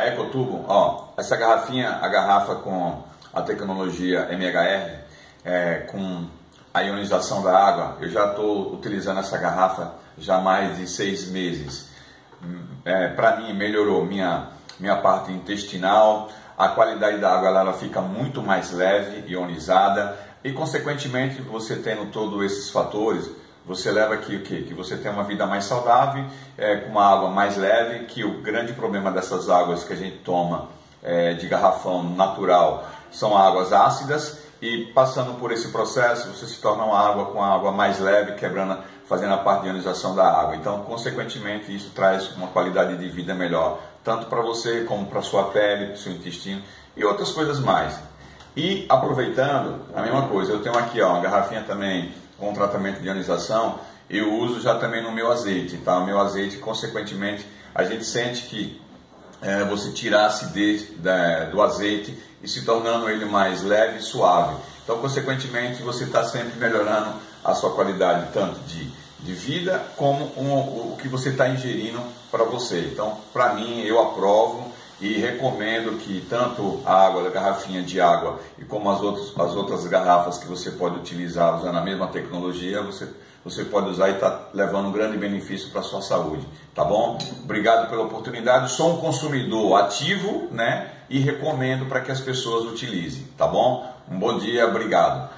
A Ecotubo, ó, essa garrafinha, a garrafa com a tecnologia MHR, é, com a ionização da água, eu já estou utilizando essa garrafa já há mais de seis meses. É, Para mim, melhorou minha, minha parte intestinal, a qualidade da água ela fica muito mais leve, ionizada, e consequentemente, você tendo todos esses fatores, você leva aqui o que? Que você tem uma vida mais saudável, é, com uma água mais leve, que o grande problema dessas águas que a gente toma é, de garrafão natural são águas ácidas e passando por esse processo você se torna uma água com água mais leve, quebrando, fazendo a parte de ionização da água. Então, consequentemente, isso traz uma qualidade de vida melhor, tanto para você como para sua pele, para seu intestino e outras coisas mais. E aproveitando, a mesma coisa, eu tenho aqui ó, uma garrafinha também com tratamento de ionização, eu uso já também no meu azeite, tá? O meu azeite, consequentemente, a gente sente que é, você tirar a acidez da, do azeite e se tornando ele mais leve e suave. Então, consequentemente, você está sempre melhorando a sua qualidade, tanto de, de vida como um, o que você está ingerindo para você. Então, para mim, eu aprovo e recomendo que tanto a água da garrafinha de água e como as outras, as outras garrafas que você pode utilizar usando a mesma tecnologia, você, você pode usar e está levando um grande benefício para a sua saúde, tá bom? Obrigado pela oportunidade, sou um consumidor ativo, né? E recomendo para que as pessoas utilizem, tá bom? Um bom dia, obrigado.